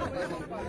Yeah.